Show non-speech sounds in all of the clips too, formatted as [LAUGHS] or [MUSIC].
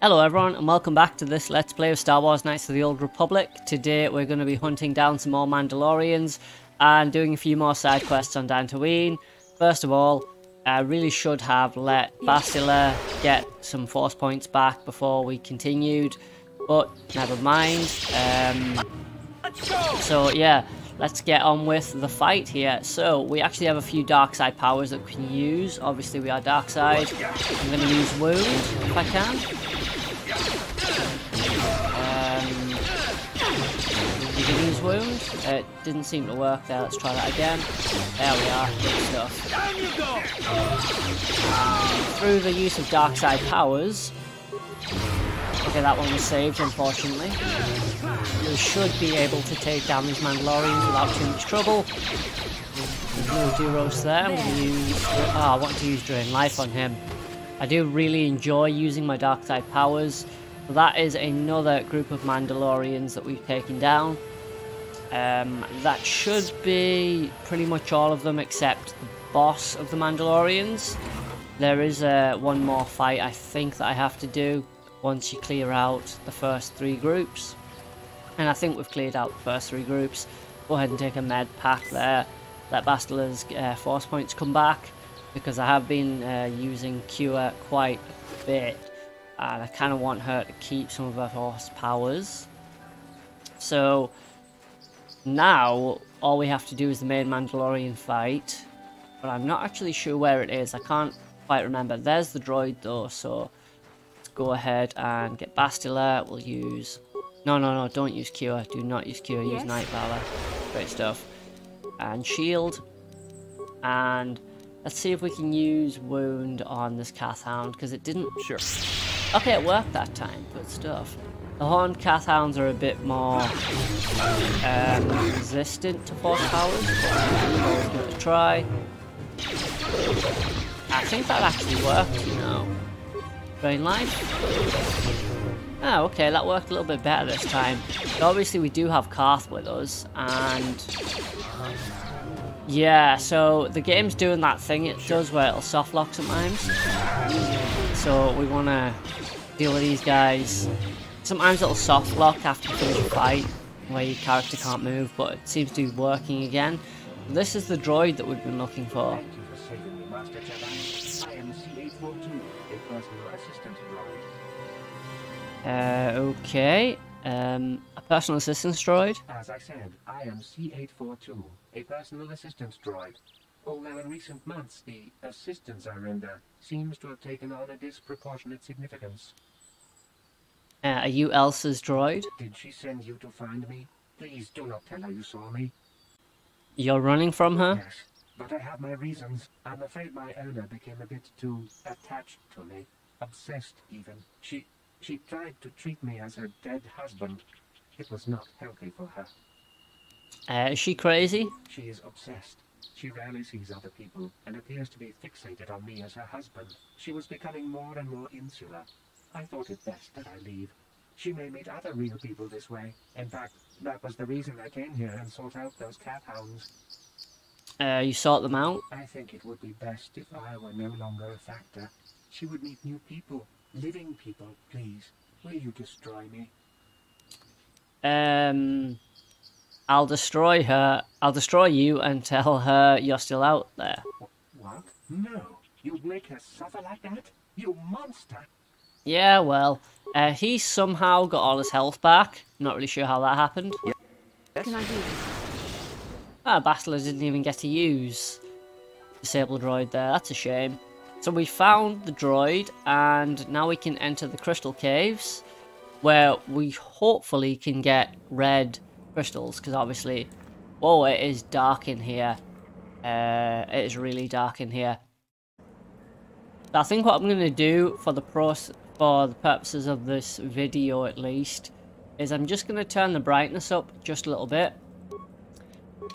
Hello everyone and welcome back to this Let's Play of Star Wars Knights of the Old Republic. Today we're going to be hunting down some more Mandalorians and doing a few more side quests on Dantooine. First of all, I really should have let Bastila get some force points back before we continued, but never mind. Um, so yeah, let's get on with the fight here. So we actually have a few dark side powers that we can use. Obviously we are dark side. I'm going to use wound if I can. It didn't seem to work there. Let's try that again. There we are. Good stuff. Through the use of dark side powers. Okay, that one was saved, unfortunately. We should be able to take down these Mandalorians without too much trouble. Duros there. I'm going to use... Oh, I want to use Drain Life on him. I do really enjoy using my dark side powers. That is another group of Mandalorians that we've taken down. Um, that should be pretty much all of them except the boss of the Mandalorians. There is uh, one more fight I think that I have to do once you clear out the first three groups. And I think we've cleared out the first three groups. Go ahead and take a med pack there. Let Bastila's uh, force points come back. Because I have been uh, using Cure quite a bit. And I kind of want her to keep some of her force powers. So now, all we have to do is the main Mandalorian fight. But I'm not actually sure where it is. I can't quite remember. There's the droid though, so let's go ahead and get Bastila. We'll use... No, no, no, don't use Cure. Do not use Cure. Yes. Use Knight Valor. Great stuff. And Shield. And let's see if we can use Wound on this Kath Hound, because it didn't... Sure. Okay, it worked that time. Good stuff. The Horned Kath Hounds are a bit more um, resistant to force powers, but give it a try. I think that actually worked, you know. Drain life. Oh, okay, that worked a little bit better this time. But obviously we do have Carth with us, and... Yeah, so the game's doing that thing it does where it'll soft lock sometimes. So we want to deal with these guys Sometimes it'll soft lock after you finish a fight, where your character can't move, but it seems to be working again. This is the droid that we've been looking for. Uh, okay. Um, a personal assistance droid? As I said, I am C842, a personal assistance droid. Although in recent months the assistance I render seems to have taken on a disproportionate significance. Uh, are you Elsa's droid? Did she send you to find me? Please do not tell her you saw me. You're running from her? Yes, but I have my reasons. I'm afraid my owner became a bit too attached to me. Obsessed, even. She, she tried to treat me as her dead husband. It was not healthy for her. Uh, is she crazy? She is obsessed. She rarely sees other people, and appears to be fixated on me as her husband. She was becoming more and more insular, I thought it best that I leave. She may meet other real people this way. In fact, that was the reason I came here and sought out those kath Hounds. Uh, you sought them out? I think it would be best if I were no longer a factor. She would meet new people, living people, please. Will you destroy me? Um, I'll destroy her. I'll destroy you and tell her you're still out there. What? No. You'd make her suffer like that? You monster! Yeah, well, uh, he somehow got all his health back. Not really sure how that happened. Yes. Can I do? Ah, Bastila didn't even get to use Disable Droid there. That's a shame. So we found the droid, and now we can enter the crystal caves, where we hopefully can get red crystals, because obviously, oh, it is dark in here. Uh, it is really dark in here. I think what I'm going to do for the process for the purposes of this video at least, is I'm just going to turn the brightness up just a little bit.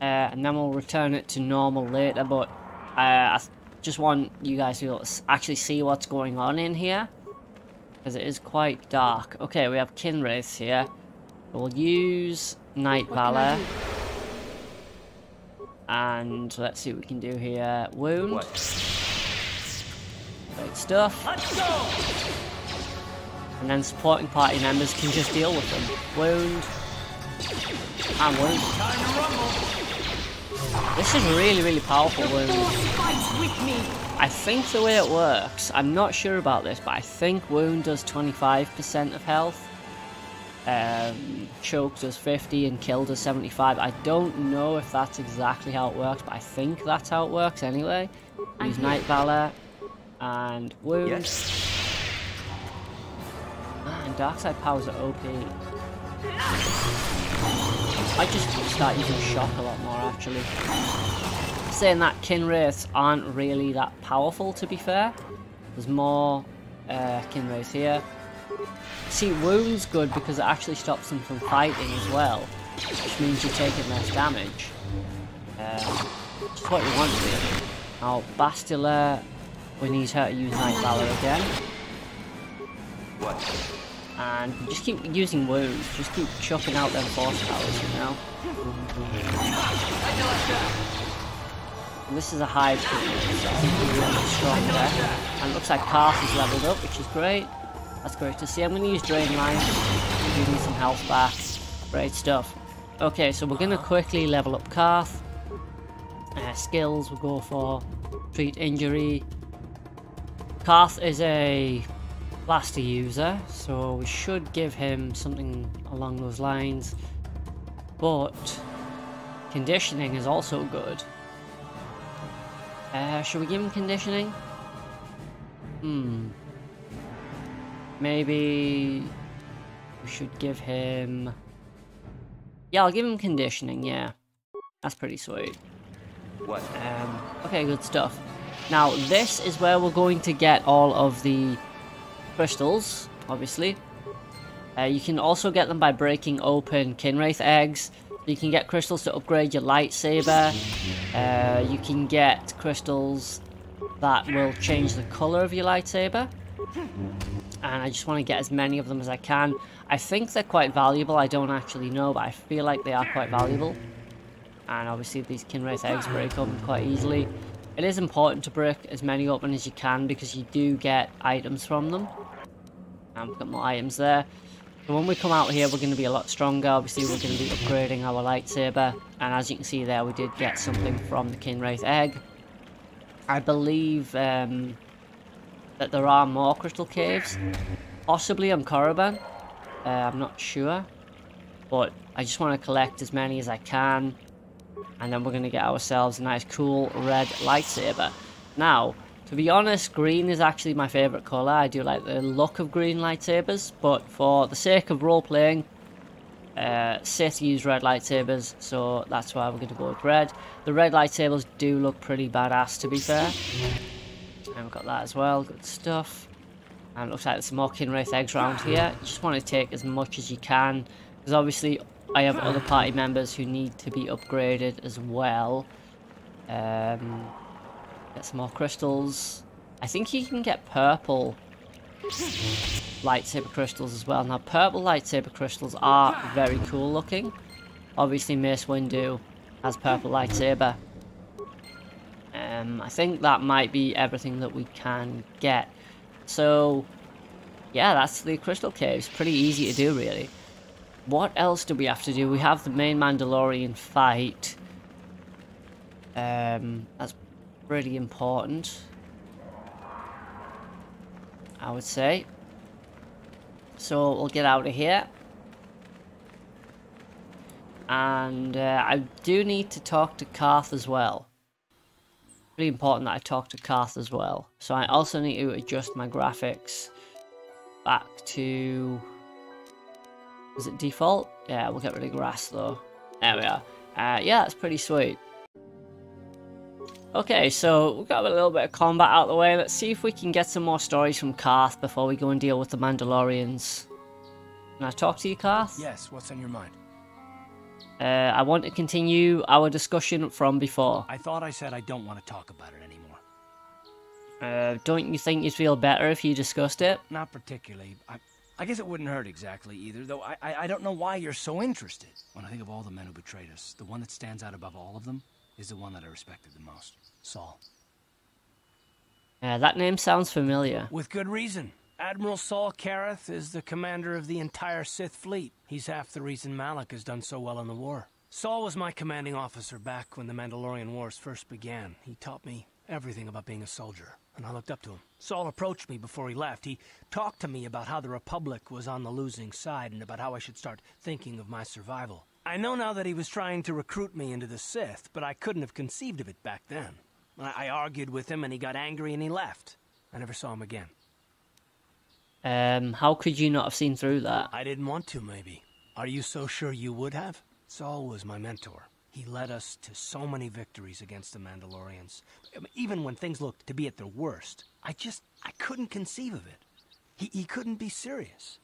Uh, and then we'll return it to normal later, but uh, I just want you guys to actually see what's going on in here. Because it is quite dark. Okay, we have Kinrath here. We'll use Knight Valor. And let's see what we can do here. Wound. What? Great stuff. And then supporting party members can just deal with them. Wound. And wound. This is really, really powerful wound. I think the way it works, I'm not sure about this, but I think wound does 25% of health. Um, choke does 50 and kill does 75. I don't know if that's exactly how it works, but I think that's how it works anyway. Use Knight Valor and wound. Yes. And dark side powers are OP. I just start using shock a lot more actually. Saying that Kinraths aren't really that powerful to be fair. There's more uh, here. See, wound's good because it actually stops them from fighting as well, which means you're taking less damage. Um, which is what you want really. Now, Bastila, we need her to use Knight Valor again. What? And just keep using wounds, just keep chopping out their force powers, you know? And this is a we're really strong. And it looks like Carth is leveled up, which is great. That's great to see. I'm going to use Drain Life. Give me some health back. Great stuff. Okay, so we're going to quickly level up Carth. Uh, skills we'll go for. Treat Injury. Carth is a blaster user, so we should give him something along those lines. But conditioning is also good. Uh, should we give him conditioning? Hmm. Maybe we should give him... Yeah, I'll give him conditioning, yeah. That's pretty sweet. What? Um, okay, good stuff. Now, this is where we're going to get all of the crystals, obviously. Uh, you can also get them by breaking open Kinrath eggs. You can get crystals to upgrade your lightsaber. Uh, you can get crystals that will change the colour of your lightsaber and I just want to get as many of them as I can. I think they're quite valuable, I don't actually know, but I feel like they are quite valuable. And obviously these Kinrath eggs break open quite easily. It is important to break as many open as you can because you do get items from them. We've got more items there. So when we come out here, we're going to be a lot stronger. Obviously, we're going to be upgrading our lightsaber. And as you can see there, we did get something from the Kinrath egg. I believe um, that there are more crystal caves. Possibly on Korriban. Uh, I'm not sure. But I just want to collect as many as I can. And then we're going to get ourselves a nice cool red lightsaber. Now, to be honest, green is actually my favourite colour. I do like the look of green lightsabers. But for the sake of role-playing, uh, Sith use red lightsabers, so that's why we're going to go with red. The red lightsabers do look pretty badass, to be fair. And we've got that as well, good stuff. And it looks like there's some more Kinrath eggs around here. You just want to take as much as you can. Because obviously I have other party members who need to be upgraded as well. Um, get some more crystals. I think you can get purple lightsaber crystals as well. Now purple lightsaber crystals are very cool looking. Obviously Mace Windu has purple lightsaber. Um, I think that might be everything that we can get. So, yeah, that's the Crystal Caves. Pretty easy to do, really. What else do we have to do? We have the main Mandalorian fight. Um, that's pretty important. I would say. So, we'll get out of here. And uh, I do need to talk to Carth as well really important that I talk to Carth as well. So I also need to adjust my graphics back to... Is it default? Yeah, we'll get rid of grass though. There we are. Uh, yeah, that's pretty sweet. Okay, so we've got a little bit of combat out of the way. Let's see if we can get some more stories from Carth before we go and deal with the Mandalorians. Can I talk to you, Carth? Yes, what's on your mind? Uh, I want to continue our discussion from before. I thought I said I don't want to talk about it anymore. Uh, don't you think you'd feel better if you discussed it? Not particularly. I, I guess it wouldn't hurt exactly either, though I, I, I don't know why you're so interested. When I think of all the men who betrayed us, the one that stands out above all of them is the one that I respected the most. Saul. Uh, that name sounds familiar. With good reason. Admiral Saul Karath is the commander of the entire Sith fleet. He's half the reason Malak has done so well in the war. Saul was my commanding officer back when the Mandalorian Wars first began. He taught me everything about being a soldier, and I looked up to him. Saul approached me before he left. He talked to me about how the Republic was on the losing side and about how I should start thinking of my survival. I know now that he was trying to recruit me into the Sith, but I couldn't have conceived of it back then. I, I argued with him and he got angry and he left. I never saw him again. Um, how could you not have seen through that? I didn't want to, maybe. Are you so sure you would have? Saul was my mentor. He led us to so many victories against the Mandalorians. Even when things looked to be at their worst, I just, I couldn't conceive of it. He, he couldn't be serious.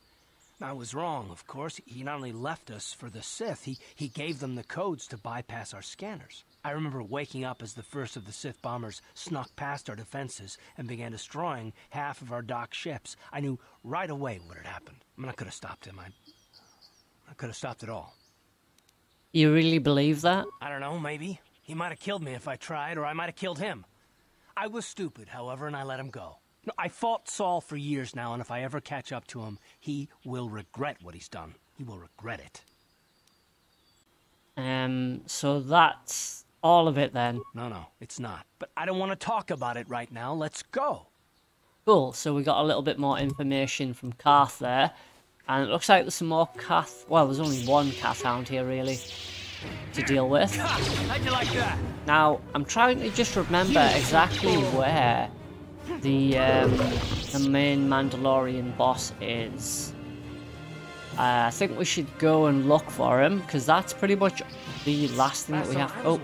I was wrong, of course. He not only left us for the Sith, he, he gave them the codes to bypass our scanners. I remember waking up as the first of the Sith bombers snuck past our defenses and began destroying half of our dock ships. I knew right away what had happened. I mean, I could have stopped him. I, I could have stopped it all. You really believe that? I don't know, maybe. He might have killed me if I tried, or I might have killed him. I was stupid, however, and I let him go. No, I fought Saul for years now, and if I ever catch up to him, he will regret what he's done. He will regret it. Um, so that's all of it then. No, no, it's not. But I don't want to talk about it right now. Let's go. Cool, so we got a little bit more information from Carth there. And it looks like there's some more Kath... Well, there's only one Kath Hound here, really, to deal with. How'd you like that? Now, I'm trying to just remember exactly where the, um, the main Mandalorian boss is. Uh, I think we should go and look for him, because that's pretty much the last thing that we have... Oh,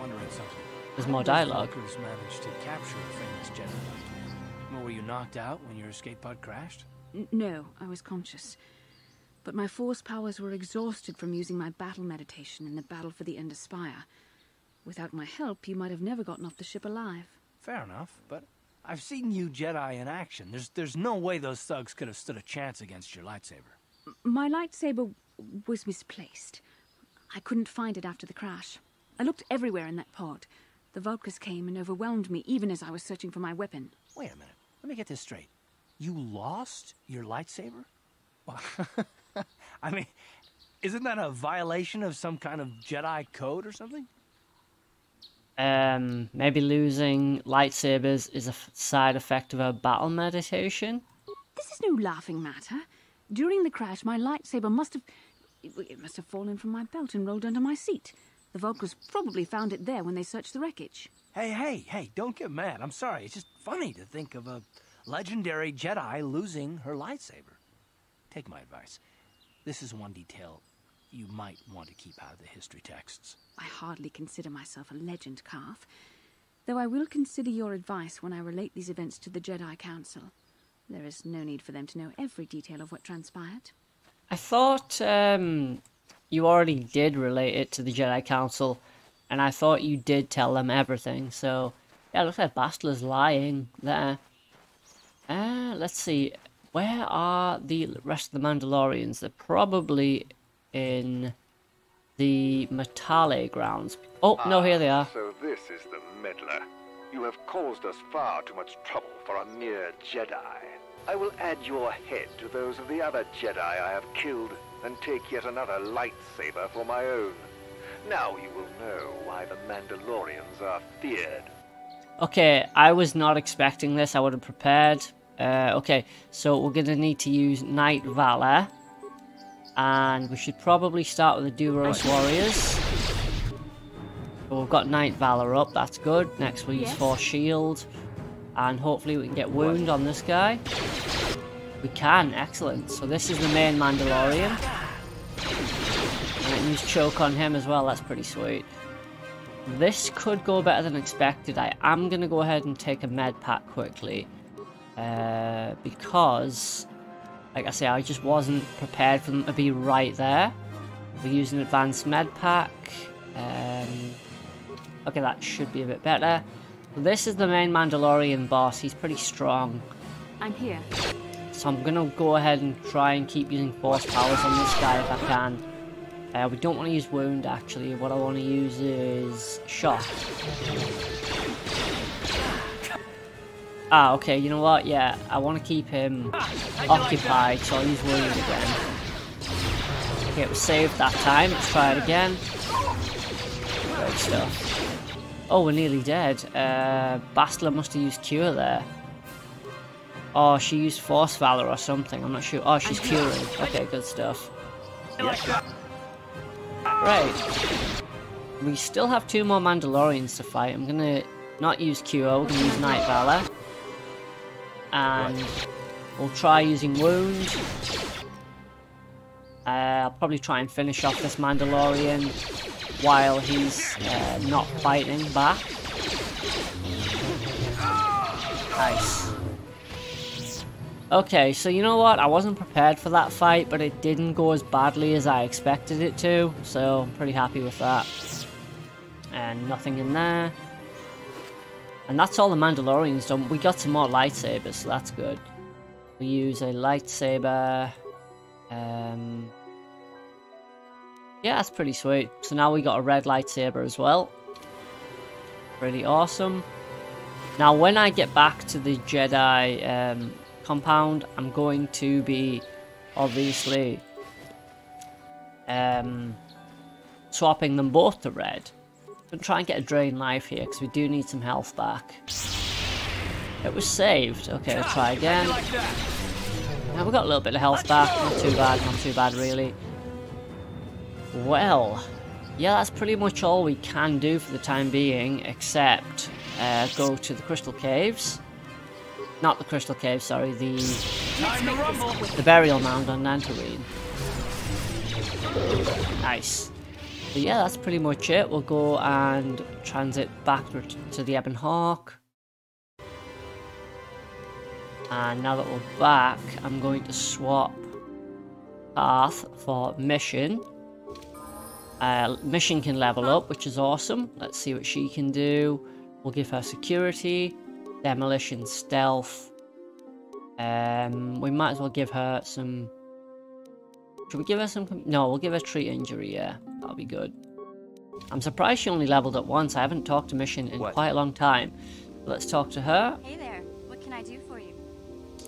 there's more dialogue. managed to capture the famous Jedi. Were you knocked out when your escape pod crashed? No, I was conscious. But my force powers were exhausted from using my battle meditation in the battle for the Endar Spire. Without my help, you might have never gotten off the ship alive. Fair enough, but I've seen you Jedi in action. There's there's no way those thugs could have stood a chance against your lightsaber. My lightsaber was misplaced. I couldn't find it after the crash. I looked everywhere in that pod. The Vulkars came and overwhelmed me even as I was searching for my weapon. Wait a minute. Let me get this straight. You lost your lightsaber? [LAUGHS] I mean, isn't that a violation of some kind of Jedi code or something? Um, maybe losing lightsabers is a side effect of a battle meditation? This is no laughing matter. During the crash, my lightsaber must have... It must have fallen from my belt and rolled under my seat. The Vulkars probably found it there when they searched the wreckage. Hey, hey, hey, don't get mad. I'm sorry. It's just funny to think of a legendary Jedi losing her lightsaber. Take my advice. This is one detail you might want to keep out of the history texts. I hardly consider myself a legend, Carth. Though I will consider your advice when I relate these events to the Jedi Council. There is no need for them to know every detail of what transpired. I thought um, you already did relate it to the Jedi Council, and I thought you did tell them everything, so... Yeah, looks like Bastila's lying there. Uh, let's see. Where are the rest of the Mandalorians? They're probably in the Matale grounds. Oh, no, here they are. So this is the meddler. You have caused us far too much trouble for a mere Jedi. I will add your head to those of the other Jedi I have killed and take yet another lightsaber for my own. Now you will know why the Mandalorians are feared. Okay, I was not expecting this. I would have prepared. Uh, okay, so we're going to need to use Knight Valor. And we should probably start with the Duros Warriors. So we've got Knight Valor up, that's good. Next we'll use yes. Force Shield. And hopefully we can get wound on this guy. We can, excellent. So this is the main Mandalorian. And I can use choke on him as well, that's pretty sweet. This could go better than expected. I am going to go ahead and take a med pack quickly. Uh, because, like I say, I just wasn't prepared for them to be right there. We're using advanced med pack. Um, okay, that should be a bit better. This is the main Mandalorian boss. He's pretty strong. I'm here. So I'm gonna go ahead and try and keep using force powers on this guy if I can. Uh, we don't want to use wound actually. What I want to use is shock. Ah, okay, you know what? Yeah, I want to keep him occupied, so I'll use wound again. Okay, it was saved that time. Let's try it again. Great stuff. Oh, we're nearly dead. Uh, Bastila must have used Cure there. Oh, she used Force Valor or something. I'm not sure. Oh, she's curing. Okay, good stuff. Right. We still have two more Mandalorians to fight. I'm gonna not use Cure. we're gonna use Knight Valor. And we'll try using Wound. Uh, I'll probably try and finish off this Mandalorian while he's uh, not fighting back. Nice. Okay, so you know what? I wasn't prepared for that fight, but it didn't go as badly as I expected it to, so I'm pretty happy with that. And nothing in there. And that's all the Mandalorians done. We got some more lightsabers, so that's good. We use a lightsaber. Um, yeah, that's pretty sweet. So now we got a red lightsaber as well. Pretty awesome. Now, when I get back to the Jedi um, compound, I'm going to be obviously um, swapping them both to red. I'm try and get a drain life here because we do need some health back. It was saved. Okay, let's try again. Now we got a little bit of health back. Not too bad, not too bad really. Well, yeah, that's pretty much all we can do for the time being, except uh, go to the Crystal Caves. Not the Crystal Cave, sorry, the the Burial Mound on Nantarene. Nice. But yeah, that's pretty much it. We'll go and transit back to the Ebon Hawk. And now that we're back, I'm going to swap Carth for mission. Uh, mission can level up, which is awesome. Let's see what she can do. We'll give her security, demolition, stealth. Um, we might as well give her some... Should we give her some... No, we'll give her treat injury, yeah. That'll be good. I'm surprised she only leveled up once. I haven't talked to Mission in what? quite a long time. Let's talk to her. Hey there. What can I do for you?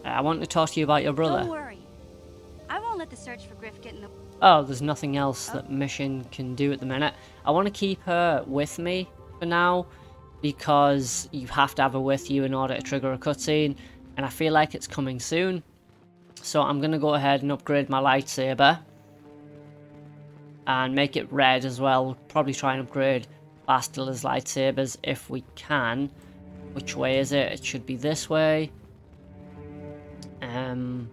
I want to talk to you about your brother. Don't worry. I won't let the search for Griff get in the... Oh, there's nothing else oh. that Mission can do at the minute. I want to keep her with me for now because you have to have her with you in order to trigger a cutscene and I feel like it's coming soon. So I'm going to go ahead and upgrade my lightsaber and make it red as well. Probably try and upgrade Bastila's lightsabers if we can. Which way is it? It should be this way. Um,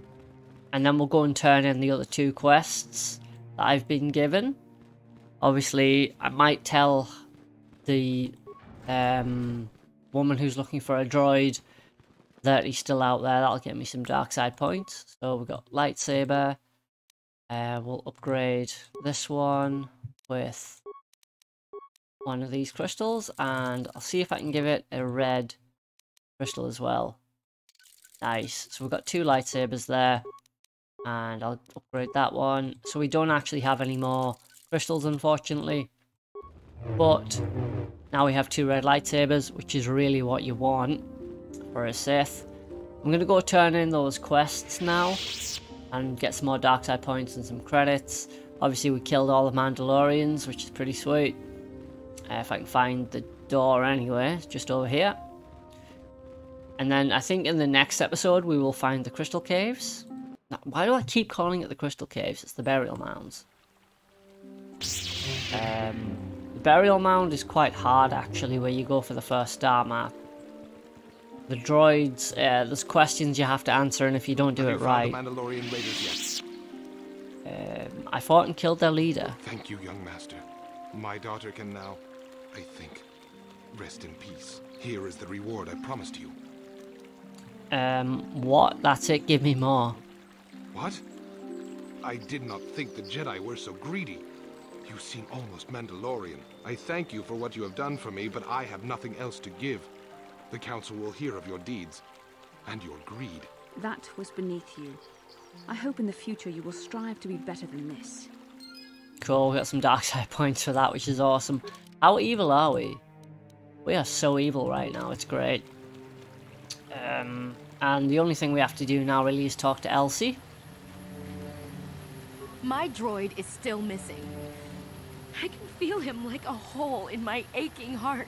and then we'll go and turn in the other two quests that I've been given. Obviously, I might tell the um, woman who's looking for a droid that he's still out there. That'll get me some dark side points. So we've got lightsaber. Uh, we'll upgrade this one with one of these crystals and I'll see if I can give it a red crystal as well. Nice. So we've got two lightsabers there and I'll upgrade that one. So we don't actually have any more crystals unfortunately. But now we have two red lightsabers which is really what you want for a Sith. I'm going to go turn in those quests now and get some more dark side points and some credits. Obviously we killed all the Mandalorians, which is pretty sweet. Uh, if I can find the door anyway, just over here. And then I think in the next episode we will find the Crystal Caves. Why do I keep calling it the Crystal Caves? It's the Burial Mounds. Um, the Burial Mound is quite hard actually where you go for the first star map. The droids, uh, there's questions you have to answer, and if you don't do have it right... Um, I fought and killed their leader. Thank you, young master. My daughter can now, I think, rest in peace. Here is the reward I promised you. Um, what? That's it, give me more. What? I did not think the Jedi were so greedy. You seem almost Mandalorian. I thank you for what you have done for me, but I have nothing else to give. The Council will hear of your deeds and your greed. That was beneath you. I hope in the future you will strive to be better than this. Cool, we got some dark [LAUGHS] side points for that, which is awesome. How evil are we? We are so evil right now, it's great. Um, and the only thing we have to do now really is talk to Elsie. My droid is still missing. I can feel him like a hole in my aching heart.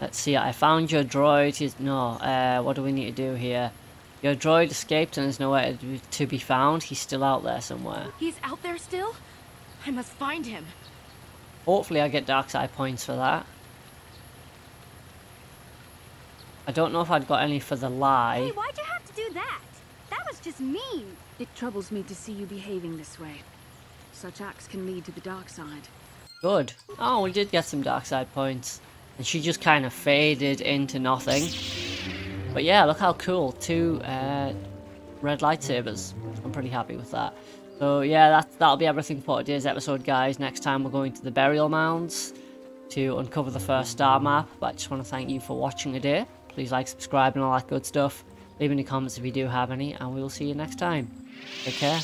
Let's see, I found your droid. He's, no, uh, what do we need to do here? Your droid escaped and is nowhere to be, to be found. He's still out there somewhere. He's out there still? I must find him. Hopefully I get dark side points for that. I don't know if I'd got any for the lie. Hey, why'd you have to do that? That was just mean. It troubles me to see you behaving this way. Such acts can lead to the dark side. Good. Oh, we did get some dark side points. And she just kind of faded into nothing. But yeah, look how cool. Two uh, red lightsabers. I'm pretty happy with that. So yeah, that, that'll be everything for today's episode, guys. Next time we're going to the burial mounds to uncover the first star map. But I just want to thank you for watching today. Please like, subscribe, and all that good stuff. Leave any comments if you do have any, and we will see you next time. Take care.